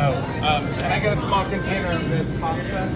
Oh, um, can I get a small container of this pasta?